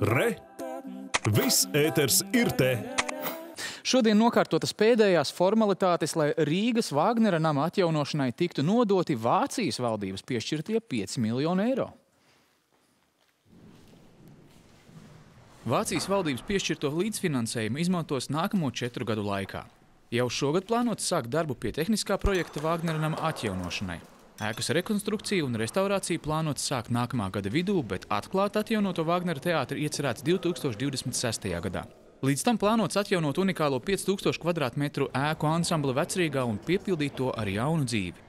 Re! Viss ēters ir te! Šodien nokārtotas pēdējās formalitātes, lai Rīgas Vāgnera nama atjaunošanai tiktu nodoti Vācijas valdības piešķirtie 5 miljoni eiro. Vācijas valdības piešķirto līdzfinansējumu izmantos nākamo četru gadu laikā. Jau šogad plānots sākt darbu pie tehniskā projekta Vāgnera nama atjaunošanai. Ēkas rekonstrukcija un restaurācija plānots sākt nākamā gada vidū, bet atklāt atjaunoto Vāgnera teātri iecerēts 2026. gadā. Līdz tam plānots atjaunot unikālo 5000 km2 ēku ansambli Vecrīgā un piepildīt to ar jaunu dzīvi.